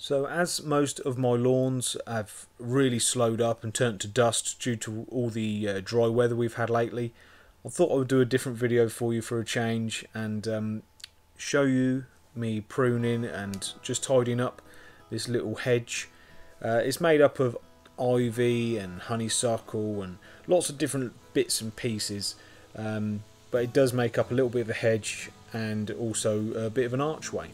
So as most of my lawns have really slowed up and turned to dust due to all the uh, dry weather we've had lately, I thought I would do a different video for you for a change and um, show you me pruning and just tidying up this little hedge. Uh, it's made up of ivy and honeysuckle and lots of different bits and pieces um, but it does make up a little bit of a hedge and also a bit of an archway.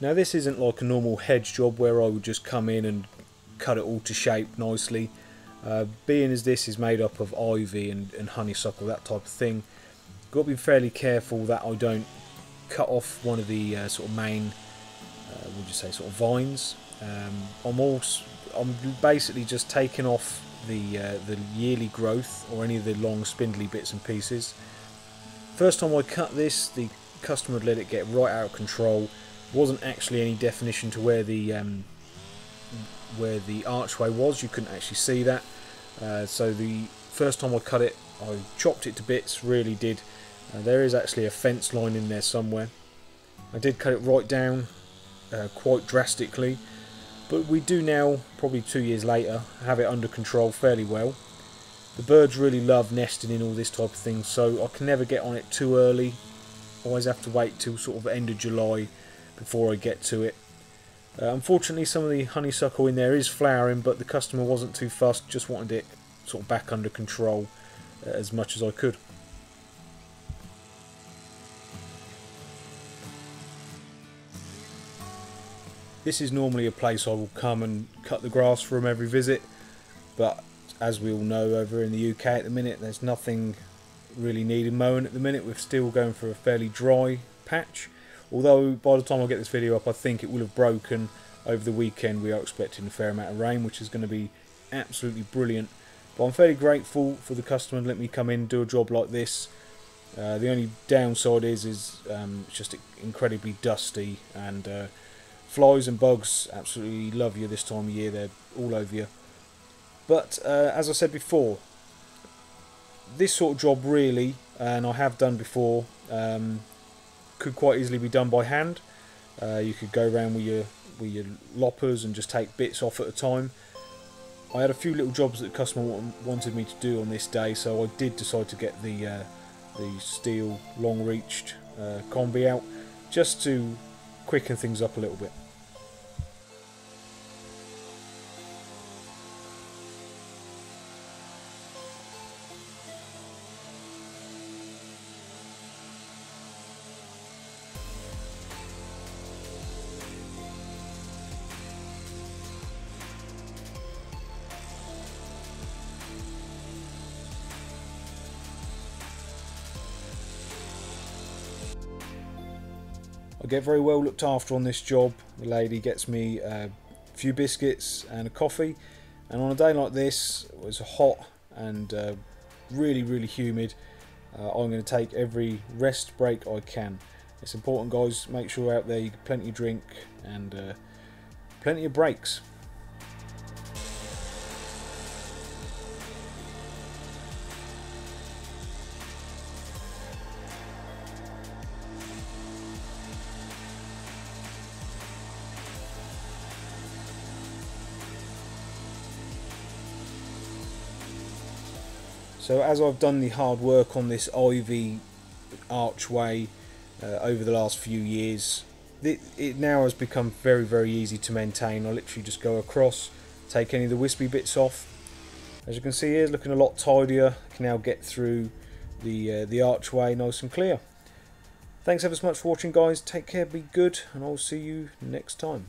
Now this isn't like a normal hedge job where I would just come in and cut it all to shape nicely. Uh, being as this is made up of ivy and, and honeysuckle, that type of thing, got to be fairly careful that I don't cut off one of the uh, sort of main, uh, would you say, sort of vines. Um, I'm also, I'm basically just taking off the uh, the yearly growth or any of the long spindly bits and pieces. First time I cut this, the customer let it get right out of control wasn't actually any definition to where the um, where the archway was. You couldn't actually see that. Uh, so the first time I cut it, I chopped it to bits. Really did. Uh, there is actually a fence line in there somewhere. I did cut it right down uh, quite drastically, but we do now, probably two years later, have it under control fairly well. The birds really love nesting in all this type of thing, so I can never get on it too early. Always have to wait till sort of end of July before I get to it. Uh, unfortunately, some of the honeysuckle in there is flowering, but the customer wasn't too fussed, just wanted it sort of back under control uh, as much as I could. This is normally a place I will come and cut the grass from every visit, but as we all know over in the UK at the minute, there's nothing really needing mowing at the minute. We're still going for a fairly dry patch. Although by the time I get this video up, I think it will have broken over the weekend. We are expecting a fair amount of rain, which is going to be absolutely brilliant. But I'm fairly grateful for the customer to let me come in do a job like this. Uh, the only downside is is um, it's just incredibly dusty and uh, flies and bugs absolutely love you this time of year. They're all over you. But uh, as I said before, this sort of job really, and I have done before, um, could quite easily be done by hand. Uh, you could go around with your with your loppers and just take bits off at a time. I had a few little jobs that the customer wanted me to do on this day, so I did decide to get the uh, the Stihl long-reached uh, Kombi out just to quicken things up a little bit. I get very well looked after on this job. The lady gets me a few biscuits and a coffee. And on a day like this, it was hot and uh, really, really humid. Uh, I'm going to take every rest break I can. It's important, guys. Make sure out there you get plenty of drink and uh, plenty of breaks. So as I've done the hard work on this ivy archway uh, over the last few years, it, it, now has become very very easy to maintain. I literally just go across, take any of the wispy bits off. As you can see here, looking a lot tidier. can now get through the, uh, the archway nice and clear. Thanks ever so much for watching guys, take care, be good, and I'll see you next time.